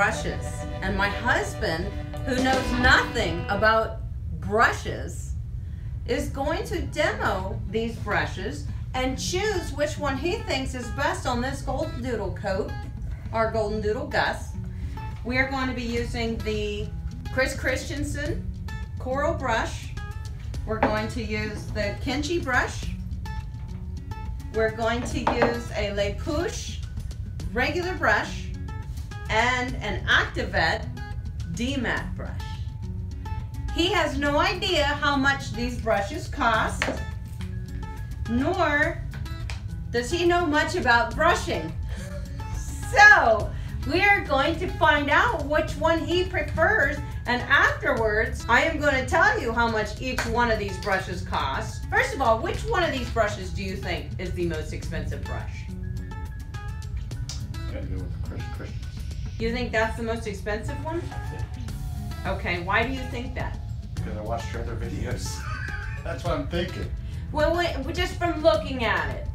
brushes. And my husband, who knows nothing about brushes, is going to demo these brushes and choose which one he thinks is best on this Golden Doodle coat, our Golden Doodle Gus. We are going to be using the Chris Christensen Coral brush. We're going to use the Kenchi brush. We're going to use a Les Pooches regular brush an Activet D-Mat brush. He has no idea how much these brushes cost, nor does he know much about brushing. So, we're going to find out which one he prefers and afterwards, I am going to tell you how much each one of these brushes costs. First of all, which one of these brushes do you think is the most expensive brush? You think that's the most expensive one? Okay, why do you think that? Because I watched your other videos. That's what I'm thinking. Well, wait, just from looking at it.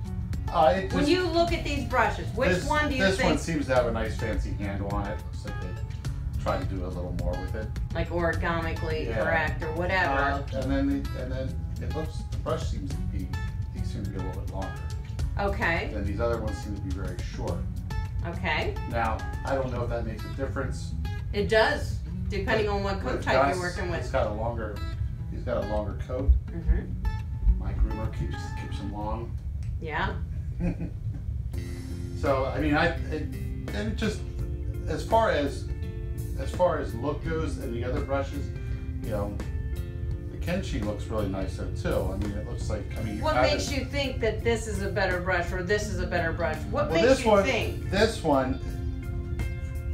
Uh, it When you look at these brushes, which this, one do you This think, This one seems to have a nice fancy handle on it. Looks like they tried to do a little more with it. like origamically Yeah. correct or whatever? Uh, and then the, and then it looks the brush seems to be these seem to be a little bit longer. okay, And these other ones seem to be very short. Okay. Now I don't know if that makes a difference. It does, depending on what coat type you're working He's with. got a longer. He's got a longer coat. Mm-hmm. My groomer keeps keeps him long. Yeah. so I mean, I it, and it just as far as as far as look goes, and the other brushes, you know, the Kenchi looks really nice though too. I mean, it looks like I mean, What makes you think that this is a better brush or this is a better brush? What Well, makes you one, think? this one,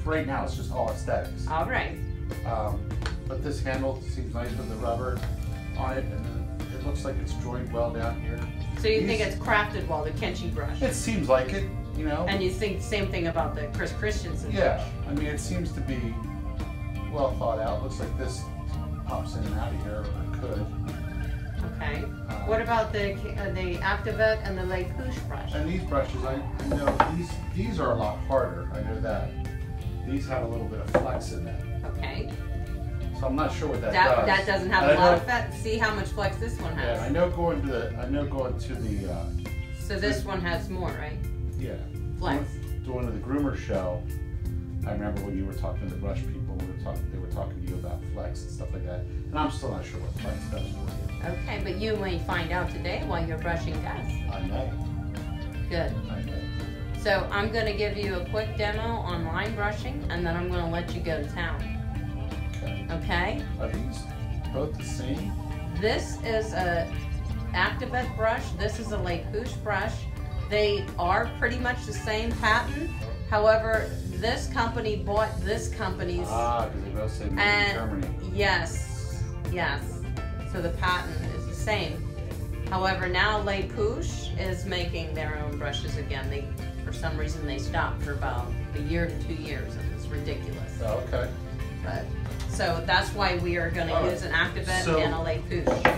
right now it's just all aesthetics. All right. Um, but this handle seems nice with the rubber on it, and it looks like it's joined well down here. So you think it's crafted well, the Kenchi brush? It seems like it, you know. And you think the same thing about the Chris Christensen Yeah, I mean, it seems to be well thought out. Looks like this pops in and out of here, could. Okay. Uh, What about the uh, the Activet and the Pooches brush? And these brushes, I, I know these these are a lot harder. I know that. These have a little bit of flex in them, Okay. so I'm not sure what that, That does. that doesn't have And a lot of flex. See how much flex this one has. Yeah, I know going to the I know going to the uh, So this one has more, right? yeah Flex. going to the groomer show. I remember when you were talking to the brush people, talking, they were talking to you about flex and stuff like that. And I'm still not sure what flex does for you. Okay, but you may find out today while you're brushing Gus. I may, Good. I may. So I'm going to give you a quick demo on line brushing, and then I'm going to let you go to town. Okay. Okay? Are these both the same? This is a Activet brush. This is a Les Pooches brush. They are pretty much the same pattern. However, this company bought this company's. Ah, because they both made in and Germany. yes, yes. So the patent is the same. However, now Les Pooches is making their own brushes again. They, for some reason, they stopped for about a year to two years, and it's ridiculous. Oh, okay. But so that's why we are going to use an Activet So- and a Les Pooches.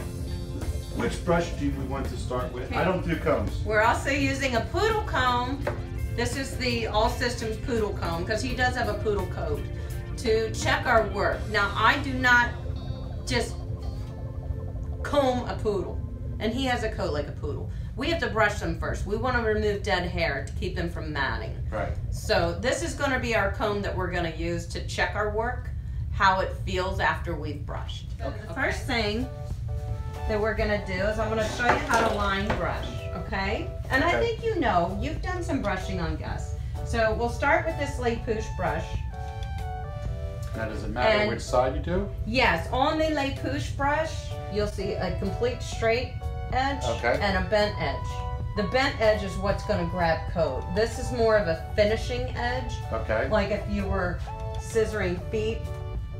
Which brush do we want to start with? I don't do combs. We're also using a poodle comb. This is the All Systems poodle comb because he does have a poodle coat to check our work. Now I do not just comb a poodle and he has a coat like a poodle. We have to brush them first. We want to remove dead hair to keep them from matting. Right. So this is going to be our comb that we're going to use to check our work, how it feels after we've brushed. The first thing that we're going to do is I'm going to show you how to line brush, okay? And I think you know, you've done some brushing on Gus. So we'll start with this Les Pooches brush. Now, does it matter And- which side you do? Yes, on the Les Pooches brush, you'll see a complete straight edge Okay. and a bent edge. The bent edge is what's going to grab coat. This is more of a finishing edge. Okay. Like if you were scissoring feet,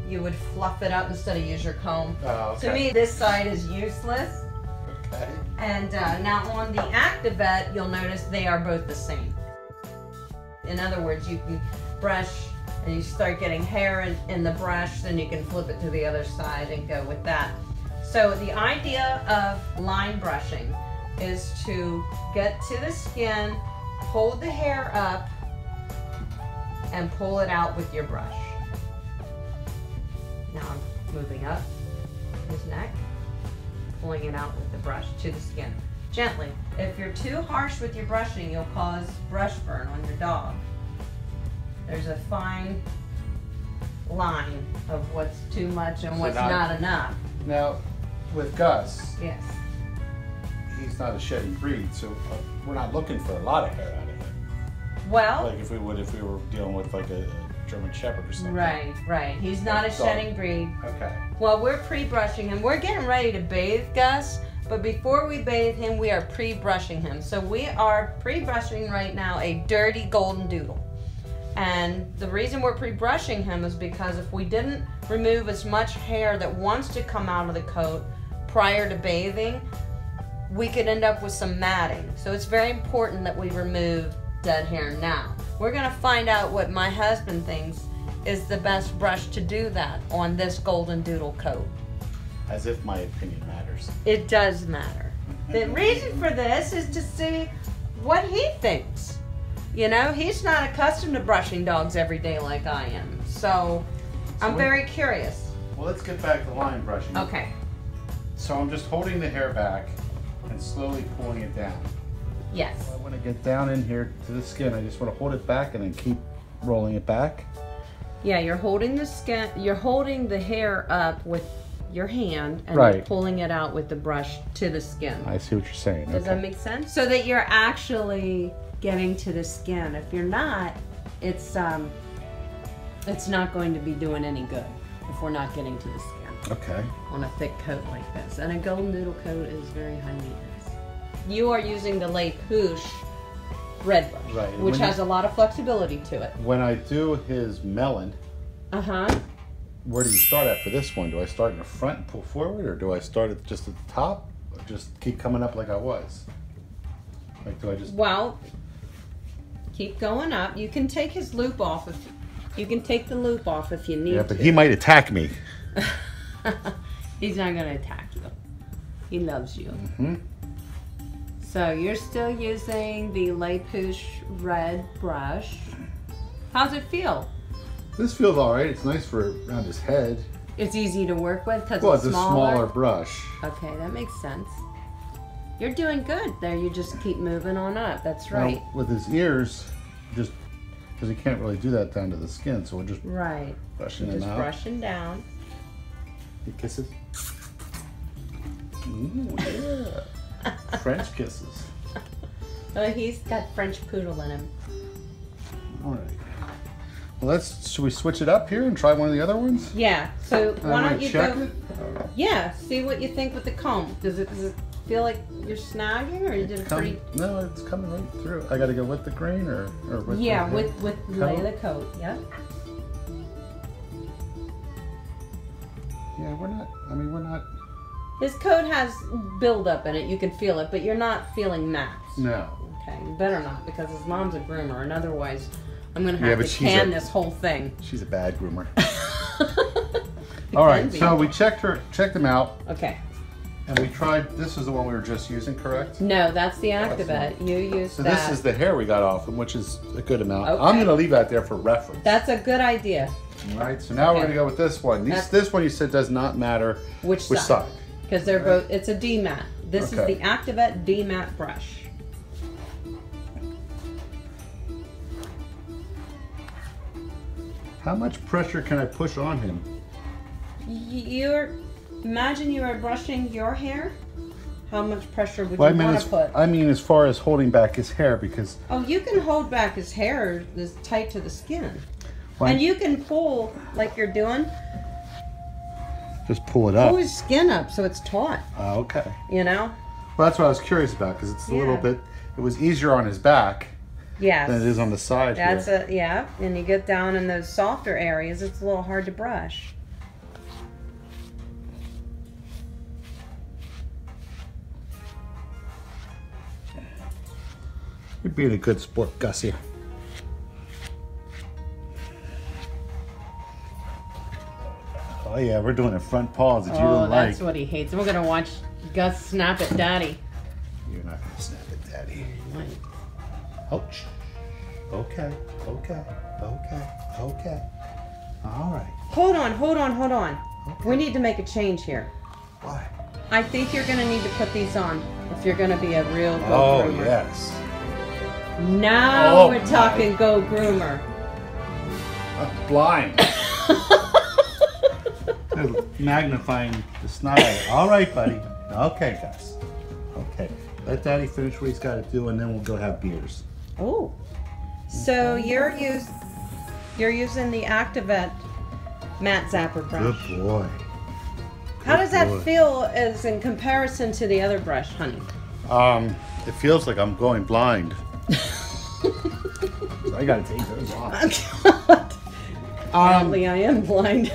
you would fluff it up instead of use your comb. Oh, okay. To me, this side is useless. And uh, now on the Activet, you'll notice they are both the same. In other words, you can brush and you start getting hair in, in the brush, then you can flip it to the other side and go with that. So the idea of line brushing is to get to the skin, hold the hair up, and pull it out with your brush. Now I'm moving up his neck, pulling it out with the brush to the skin. Gently. If you're too harsh with your brushing, you'll cause brush burn on your dog. There's a fine line of what's too much and So what's not- not enough. Now, with Gus, Yes. he's not a shedding breed, so uh, we're not looking for a lot of hair out of him. Well, Like if we would if we were dealing with like a, a German Shepherd or something. right, right. He's not a shedding breed. Okay. Well, we're pre-brushing him. We're getting ready to bathe Gus, but before we bathe him, we are pre-brushing him. So we are pre-brushing right now a dirty golden doodle. And the reason we're pre-brushing him is because if we didn't remove as much hair that wants to come out of the coat prior to bathing, we could end up with some matting. So it's very important that we remove dead hair now. We're gonna find out what my husband thinks is the best brush to do that on this golden doodle coat. As if my opinion matters. It does matter. The reason for this is to see what he thinks. You know, he's not accustomed to brushing dogs every day like I am. So I'm So very curious. Well, let's get back to line brushing. Okay. So I'm just holding the hair back and slowly pulling it down. Yes. I want to get down in here to the skin. I just want to hold it back and then keep rolling it back. Yeah, you're holding the skin you're holding the hair up with your hand and Right. pulling it out with the brush to the skin. I see what you're saying. Does that make sense? So that you're actually getting to the skin. If you're not, it's um it's not going to be doing any good if we're not getting to the skin Okay. on a thick coat like this. And a golden doodle coat is very high maintenance. You are using the Les Pooches red brush, Right, which when you- has a lot of flexibility to it. When I do his melon, Uh-huh. where do you start at for this one? Do I start in the front and pull forward, or do I start at just at the top, or just keep coming up like I was? Like, do I just? Well, keep going up. You can take his loop off if you can take the loop off if you need Yeah, to. but he might attack me. He's not gonna attack you. He loves you. hmm So you're still using the Le red brush. How's it feel? This feels all right. It's nice for around his head. It's easy to work with because Well, it's, it's a smaller. brush. Okay, that makes sense. You're doing good there. You just keep moving on up. That's Now, right. with his ears, just because he can't really do that down to the skin, so we're just Right. brushing Just him out. brushing down. He kisses. Ooh, yeah. French kisses. Oh, he's got French poodle in him. All right. Well, let's. Should we switch it up here and try one of the other ones? Yeah. So why don't you check go? it? Oh. Yeah. See what you think with the comb. Does it, does it feel like you're snagging, or you did a Come, pretty? no, it's coming right through. I got to go with the grain or or with Yeah, the, with with lay the coat. Yep. Yeah, we're not. I mean, we're not. His coat has buildup in it. You can feel it, but you're not feeling mats. No. Okay, you better not because his mom's a groomer, and otherwise, I'm gonna have to can a- this whole thing. She's a bad groomer. All right, be. so we checked her, checked them out, Okay. and we tried. This is the one we were just using, correct? No, that's the Activet. You use So that. this is the hair we got off him, which is a good amount. Okay. I'm gonna leave that there for reference. That's a good idea. All right. So now we're gonna go with this one. These, this one you said does not matter Which, which side? side. Because they're both. It's a D mat. This Okay. is the Activet D mat brush. How much pressure can I push on him? You're imagine you are brushing your hair. How much pressure would Well, I you mean, want to put? I mean, as far as holding back his hair, because Oh, you can hold back his hair this tight to the skin. Well, And you can pull like you're doing. Just pull it up. Pull his skin up so it's taut. Oh, okay. You know? Well, that's what I was curious about because it's a little bit. It was easier on his back Yes. than it is on the side That's here. a yeah. And you get down in those softer areas, it's a little hard to brush. You're being a good sport, Gussie. Oh yeah, we're doing the front paws that you oh, don't like. Oh, that's what he hates. We're gonna watch Gus snap at Daddy. You're not gonna snap at Daddy. Mm-hmm. Ouch. Okay, okay, okay, okay. All right. Hold on, hold on, hold on. Okay. We need to make a change here. Why? I think you're gonna need to put these on if you're gonna be a real go Oh, groomer. yes. Now Oh, we're my. talking go groomer. I'm blind. Magnifying the snot. All right, buddy. Okay, guys. Okay. Let Daddy finish what he's got to do, and then we'll go have beers. oh. So you're use you're using the Activet mat zapper brush. Good boy. How does that boy. feel as in comparison to the other brush, honey? Um, it feels like I'm going blind. I gotta take those off. Um, Apparently I am blind.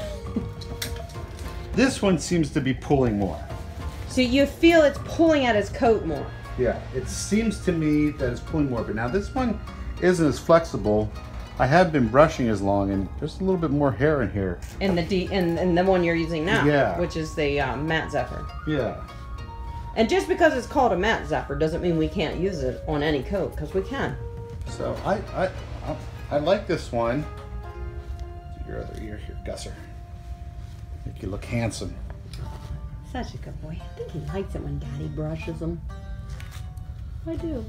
This one seems to be pulling more. So you feel it's pulling at his coat more. Yeah, it seems to me that it's pulling more. But now this one isn't as flexible. I have been brushing as long, and there's a little bit more hair in here. In the D in, in the one you're using now. Yeah. Which is the um, mat zapper. Yeah. And just because it's called a mat zapper doesn't mean we can't use it on any coat, because we can. So I I I, I like this one. Your other ear here, Gusser. Make you look handsome. Such a good boy. I think he likes it when daddy brushes him. I do.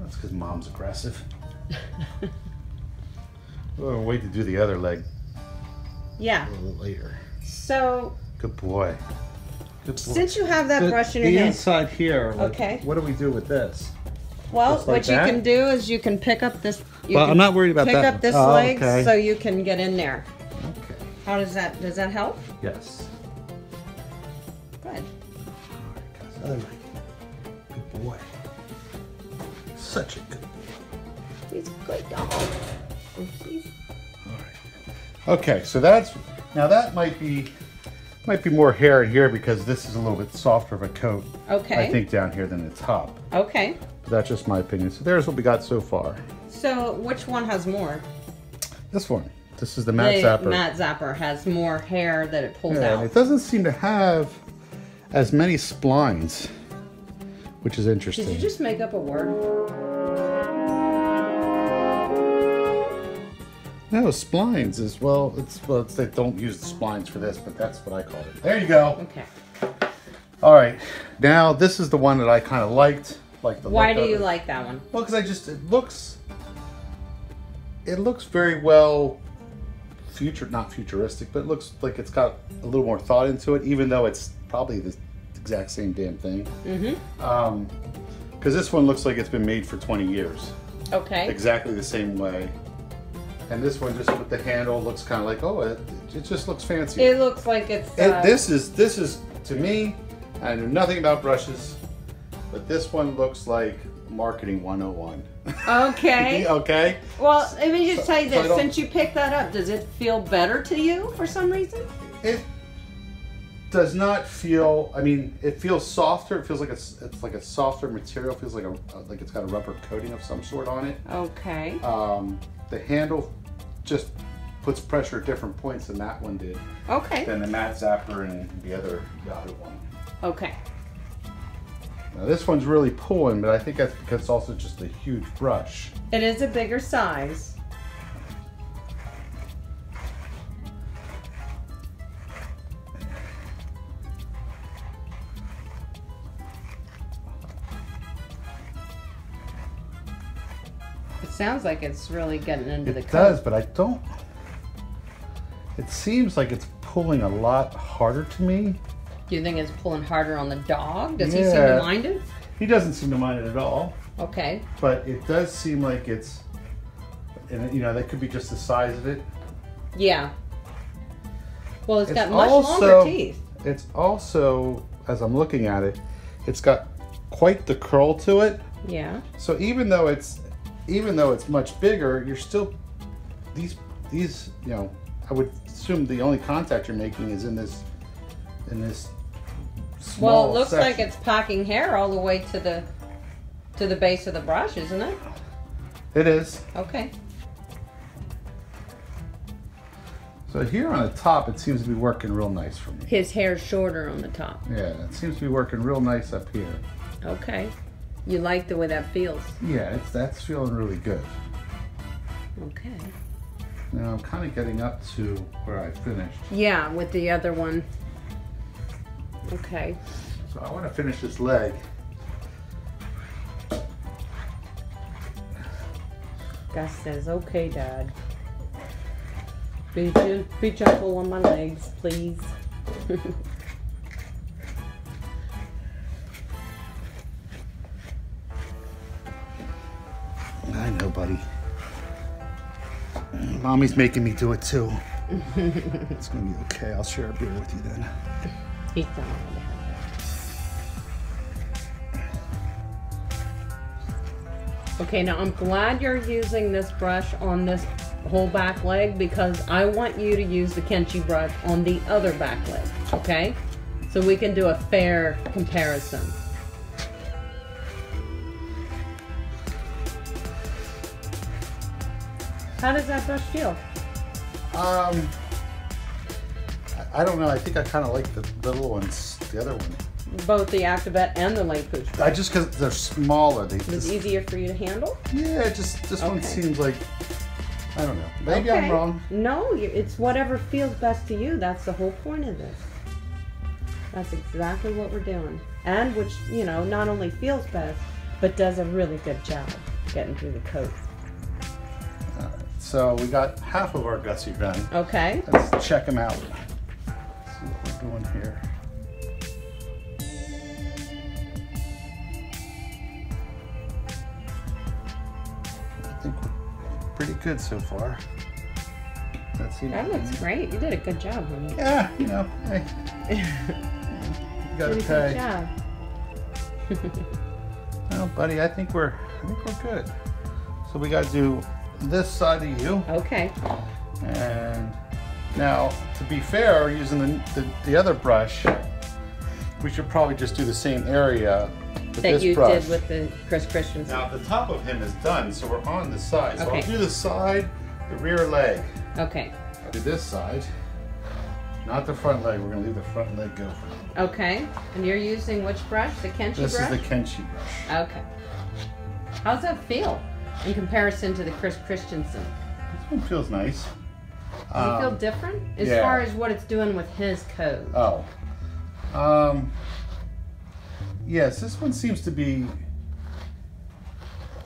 That's because mom's aggressive. We'll wait to do the other leg Yeah. a little later. So Good boy. Good boy. since you have that the, brush in the your hand, inside here. Like, Okay. What do we do with this? well, like what you can do is you can pick up this. You Well, I'm not worried about pick that. up this Oh, leg okay. so you can get in there. Okay. How does that? Does that help? Yes. Good. All right, guys. Other leg. Good boy. Such a good boy. He's a good dog. He's- All right. Okay, so that's now that might be might be more hair in here because this is a little bit softer of a coat. Okay. I think down here than the top. Okay. But that's just my opinion. So there's what we got so far. So which one has more? This one. This is the mat the zapper. mat zapper has more hair that it pulls Yeah, out. it doesn't seem to have as many splines, which is interesting. Did you just make up a word? No, splines as well. It's well, it's, they don't use the splines for this, but that's what I called it. There you go. Okay. All right, now this is the one that I kind of liked, like the. Why do you it. like that one? Well, because I just it looks, it looks very well, future not futuristic, but it looks like it's got a little more thought into it, even though it's probably the exact same damn thing. Mm-hmm. Um, because this one looks like it's been made for 20 years, Okay. exactly the same way. And this one, just with the handle, looks kind of like oh, it, it just looks fancy. It looks like it's. Uh, this is this is to me. I know nothing about brushes, but this one looks like marketing 101. Okay. okay. Well, let me just tell you this. don't- Since you picked that up, does it feel better to you for some reason? It does not feel. I mean, it feels softer. It feels like it's it's like a softer material. It feels like a like it's got a rubber coating of some sort on it. Okay. Um, the handle just puts pressure at different points than that one did. Okay. Than the mat zapper and the other the other one. Okay. Now this one's really pulling, but I think that's because it's also just a huge brush. It is a bigger size. It sounds like it's really getting into the It does, but I don't. It seems like it's pulling a lot harder to me. Do you think it's pulling harder on the dog? Does he seem to mind it? He doesn't seem to mind it at all, Okay. but it does seem like it's, and you know, that could be just the size of it. Yeah. Well, it's It's got much also- longer teeth. It's also, as I'm looking at it, it's got quite the curl to it. Yeah. So even though it's, even though it's much bigger, you're still, these, these, you know, I would assume the only contact you're making is in this, in this. Small Well, it looks like it's packing hair all the way to the to the base of the brush, isn't it? It is. Okay. So here on the top, it seems to be working real nice for me. His hair's shorter on the top. Yeah, it seems to be working real nice up here. Okay. You like the way that feels. Yeah, it's that's feeling really good. Okay. Now I'm kind of getting up to where I finished. Yeah, with the other one. Okay. So I want to finish this leg. Gus says, okay, Dad. Be, be gentle on my legs, please. I know, buddy. Mommy's making me do it too. it's gonna be okay. I'll share a beer with you then. Okay, now I'm glad you're using this brush on this whole back leg because I want you to use the Kenchi brush on the other back leg, okay? So we can do a fair comparison. How does that brush feel? Um, I, don't know. I think I kind of like the, the little ones, the other one. Both the Activet and the Les Pooches. I just because they're smaller. They It's just, easier for you to handle? yeah, just this one seems like I don't know. Maybe I'm wrong. No, it's whatever feels best to you. That's the whole point of this. That's exactly what we're doing. And which, you know, not only feels best, but does a really good job getting through the coat. Alright, so we got half of our gussy done. Okay. Let's check them out. See what we're doing here. I think we're pretty good so far. Let's. That looks great. You did a good job, honey. Yeah, you know, hey, you gotta a good job. Well, buddy, I think we're, I think we're good. So we gotta do this side of you, Okay. and now, to be fair, using the, the, the other brush, we should probably just do the same area with That this you brush. did with the Chris Christensen. now, the top of him is done, so we're on the side. So Okay. I'll do the side, the rear leg. Okay. I'll do this side, not the front leg. We're gonna leave the front leg go for now. Okay. And you're using which brush? The Kenchi This brush? This is the Kenchi brush. Okay. How's that feel in comparison to the Chris Christensen? This one feels nice. Does it feel Um, different as yeah. far as what it's doing with his code? Oh. Um. Yes, this one seems to be.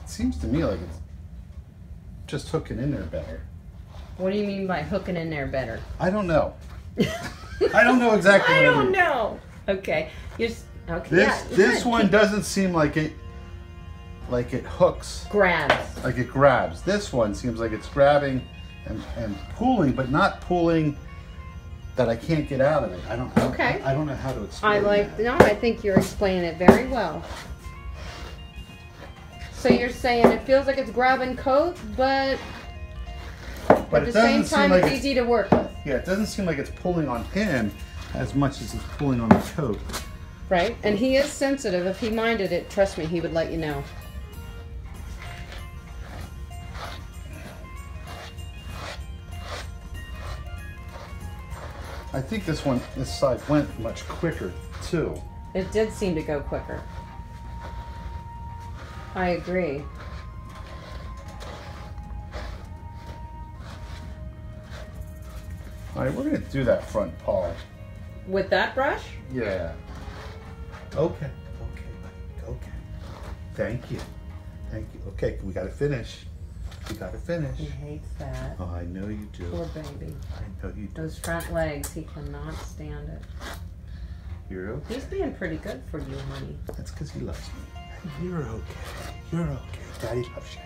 It seems to me like it's just hooking in there better. What do you mean by hooking in there better? I don't know. I don't know exactly. I don't know. Okay, you're okay. This yeah, this one Keep- doesn't seem like it. Like it hooks, grabs. like it grabs. This one seems like it's grabbing and, and pulling, but not pulling that I can't get out of it. I don't. Okay. I, don't know how to explain. It. I like. that. No, I think you're explaining it very well. So you're saying it feels like it's grabbing coat, but, But at the same time like it's easy to work with, Yeah, it doesn't seem like it's pulling on him as much as it's pulling on the coat. right? And he is sensitive. If he minded it, trust me, he would let you know. I think this one, this side went much quicker too. It did seem to go quicker. I agree. All right, we're gonna do that front paw. With that brush? Yeah. Okay. Okay. Okay. Thank you. Thank you. Okay, we gotta finish. We gotta finish. He hates that. Oh, I know you do. Poor baby. I know you do. Those front legs, he cannot stand it. You're okay. He's being pretty good for you, honey. That's because he loves me. You're okay. You're okay. Daddy loves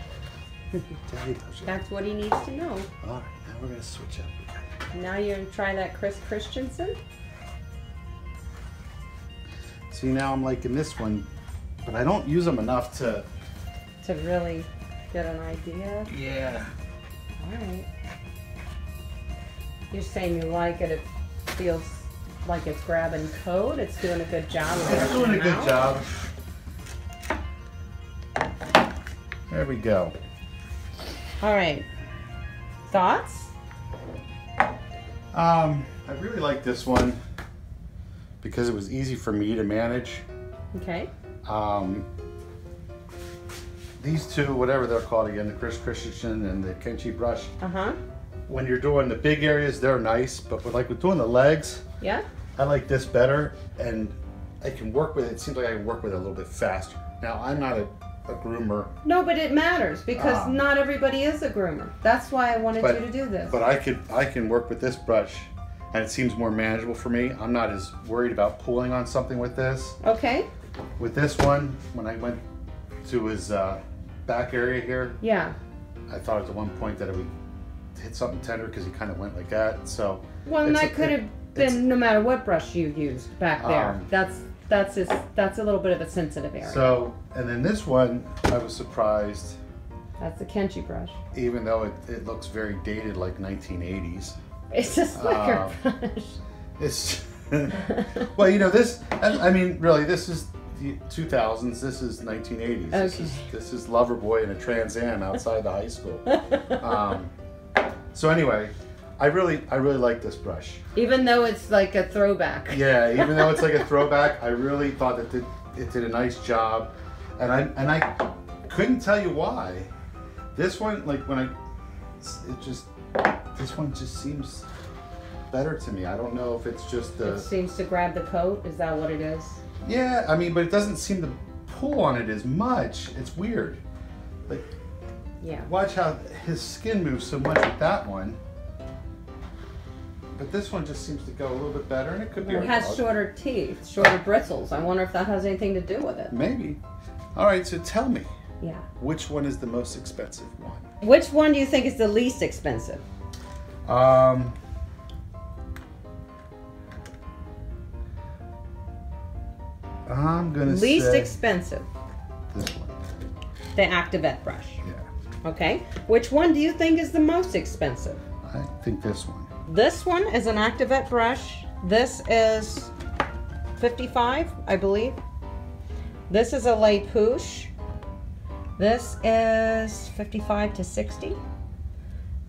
you. Daddy loves you. That's what he needs to know. All right, now we're gonna switch up. Now you're gonna try that Chris Christensen? See, now I'm liking this one, but I don't use them enough to. To really get an idea. Yeah. Alright. You're saying you like it, it feels like it's grabbing code, it's doing a good job It's doing a good out. job. There we go. Alright. Thoughts? Um, I really like this one because it was easy for me to manage. Okay. Um, these two, whatever they're called again, the Chris Christensen and the Kenchi brush, Uh huh. when you're doing the big areas, they're nice, but with, like with doing the legs, Yeah. I like this better, and I can work with it. It seems like I can work with it a little bit faster. Now, I'm not a, a groomer, No, but it matters because Ah. not everybody is a groomer. That's why I wanted But- you to do this. but I could I can work with this brush, and it seems more manageable for me. I'm not as worried about pulling on something with this. okay. With this one, when I went to his uh, back area here, Yeah. I thought at the one point that it would hit something tender because he kind of went like that. So Well, and that a- could have been no matter what brush you used back there. Um, that's that's his, that's a little bit of a sensitive area. so and then this one, I was surprised, that's the Kenchi brush. even though it, it looks very dated, like 1980s. It's a slicker Um, brush. It's well, you know this. I mean, really, this is 2000s. This is 1980s. This is this is Loverboy in a Trans Am outside the high school. Um, so anyway, I really I really like this brush. Even though it's like a throwback. Yeah, even though it's like a throwback, I really thought that it, it did a nice job, and I and I couldn't tell you why. This one, like when I, it just this one just seems better to me. I don't know if it's just the It seems to grab the coat. Is that what it is? Yeah. I mean, but it doesn't seem to pull on it as much. It's weird. Like Yeah. watch how his skin moves so much with that one. But this one just seems to go a little bit better, and it could be. It has dog. shorter teeth, shorter bristles. I wonder if that has anything to do with it. Maybe. All right, so tell me, Yeah. which one is the most expensive one? Which one do you think is the least expensive? Um, I'm gonna Least say expensive. this one. The Activet brush. Yeah, Okay. Which one do you think is the most expensive? I think this one. This one is an Activet brush. This is 55, I believe. This is a Les Pooches. This is 55 to 60.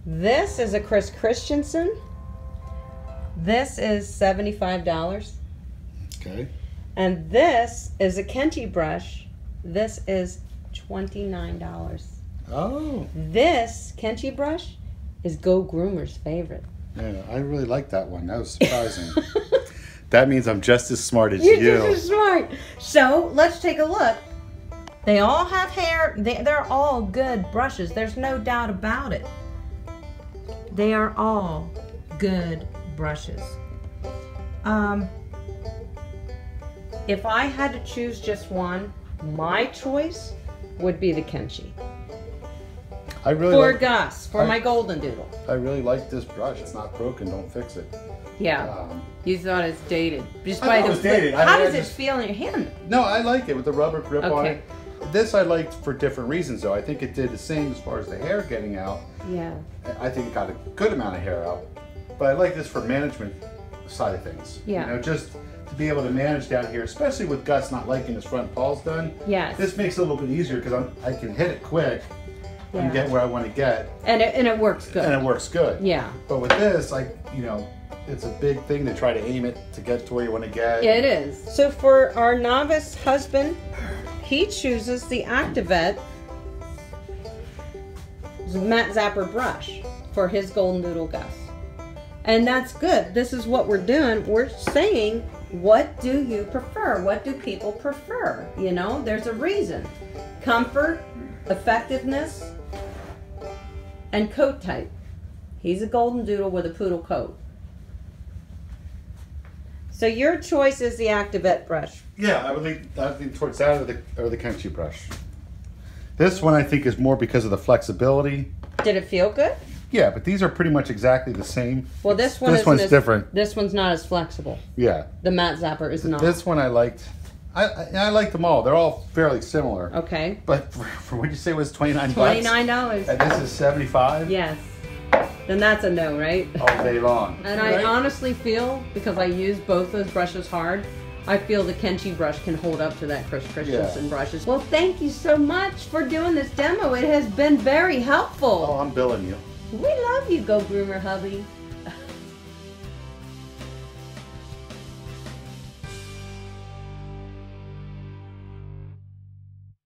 This is a Chris Christensen. This is $75. Okay. And this is a Kenchi brush. This is $29. Oh, This Kenchi brush is Go Groomer's favorite. yeah, I really like that one. That was surprising. that means I'm just as smart as You're you. just as smart. So let's take a look. They all have hair. They, they're all good brushes. There's no doubt about it. They are all good brushes. Um, if I had to choose just one, my choice would be the Kenchi. I really, For like, Gus, for I- my golden doodle. I really like this brush. It's not broken. Don't fix it. Yeah. Um, You thought it's dated. Just I by the was dated. I How mean, I does it feel in your hand? no, I like it with the rubber grip on it. This I liked for different reasons, though. I think it did the same as far as the hair getting out. Yeah. I think it got a good amount of hair out. But I like this for management side of things. Yeah. You know, just to be able to manage down here, especially with Gus not liking his front paws done. Yes. This makes it a little bit easier because I'm can hit it quick Yeah. and get where I want to get, And it, and it works good. and it works good. yeah. But with this, like you know, it's a big thing to try to aim it to get to where you want to get. It is. So for our novice husband, he chooses the Activet Mat Zapper brush for his golden doodle Gus. And that's good. This is what we're doing. We're saying, what do you prefer? What do people prefer? You know, there's a reason. Comfort, effectiveness, and coat type. He's a golden doodle with a poodle coat. So your choice is the Activet brush. Yeah, I would lean, I would lean towards that or the or the Kenchi brush. This one I think is more because of the flexibility. Did it feel good? Yeah, but these are pretty much exactly the same. Well, this one This one's as- different. This one's not as flexible. Yeah. The mat zapper is not. This one I liked. I, I liked them all. They're all fairly similar. okay. But for, for what you say was twenty nine Twenty nine dollars. and this is seventy five Yes. Then that's a no, right? all day long. And I honestly feel because I use both those brushes hard, I feel the Kenchi brush can hold up to that Chris Christensen Yeah. brushes. Well, thank you so much for doing this demo. It has been very helpful. Oh, I'm billing you. We love you, Go Groomer Hubby.